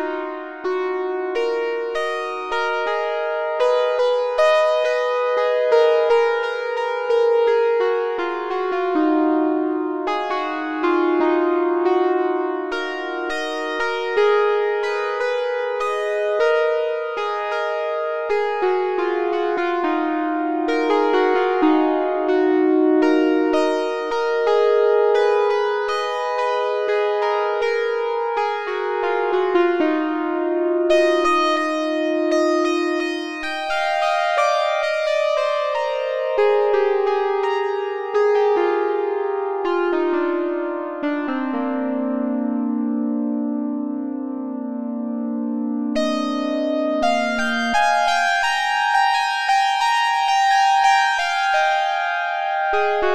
Bye. you